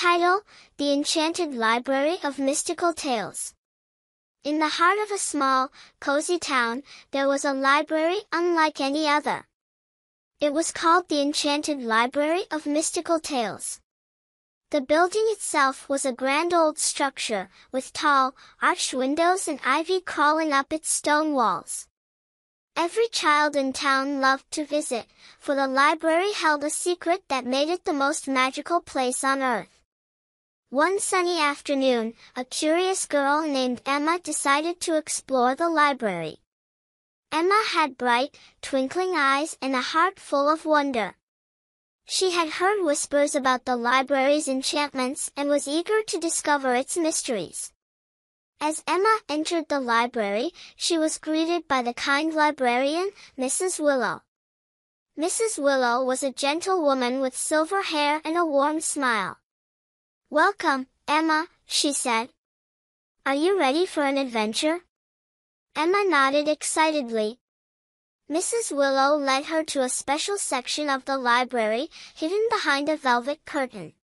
Title, The Enchanted Library of Mystical Tales. In the heart of a small, cozy town, there was a library unlike any other. It was called the Enchanted Library of Mystical Tales. The building itself was a grand old structure, with tall, arched windows and ivy crawling up its stone walls. Every child in town loved to visit, for the library held a secret that made it the most magical place on earth. One sunny afternoon, a curious girl named Emma decided to explore the library. Emma had bright, twinkling eyes and a heart full of wonder. She had heard whispers about the library's enchantments and was eager to discover its mysteries. As Emma entered the library, she was greeted by the kind librarian, Mrs. Willow. Mrs. Willow was a gentle woman with silver hair and a warm smile. Welcome, Emma, she said. Are you ready for an adventure? Emma nodded excitedly. Mrs. Willow led her to a special section of the library, hidden behind a velvet curtain.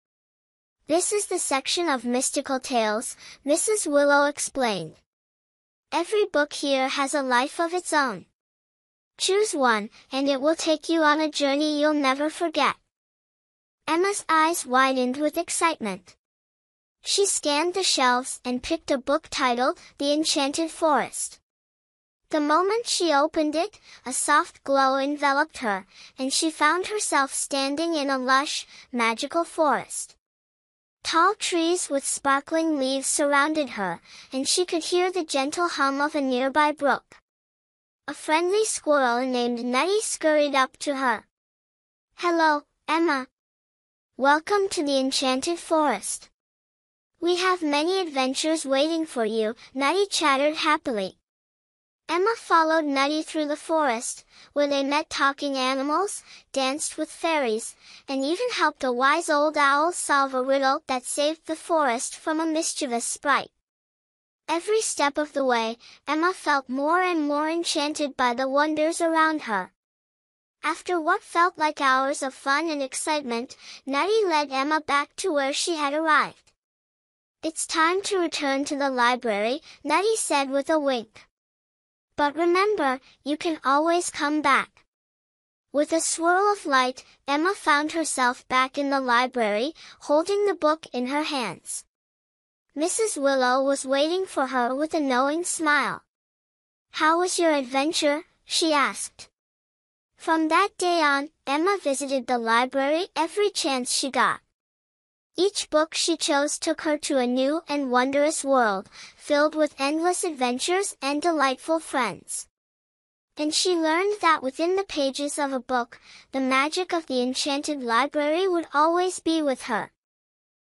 This is the section of mystical tales, Mrs. Willow explained. Every book here has a life of its own. Choose one, and it will take you on a journey you'll never forget. Emma's eyes widened with excitement. She scanned the shelves and picked a book titled The Enchanted Forest. The moment she opened it, a soft glow enveloped her, and she found herself standing in a lush, magical forest. Tall trees with sparkling leaves surrounded her, and she could hear the gentle hum of a nearby brook. A friendly squirrel named Nutty scurried up to her. Hello, Emma, Welcome to the Enchanted Forest. We have many adventures waiting for you, Nutty chattered happily. Emma followed Nutty through the forest, where they met talking animals, danced with fairies, and even helped a wise old owl solve a riddle that saved the forest from a mischievous sprite. Every step of the way, Emma felt more and more enchanted by the wonders around her. After what felt like hours of fun and excitement, Nutty led Emma back to where she had arrived. It's time to return to the library, Nutty said with a wink. But remember, you can always come back. With a swirl of light, Emma found herself back in the library, holding the book in her hands. Mrs. Willow was waiting for her with a knowing smile. How was your adventure? she asked. From that day on, Emma visited the library every chance she got. Each book she chose took her to a new and wondrous world, filled with endless adventures and delightful friends. And she learned that within the pages of a book, the magic of the enchanted library would always be with her.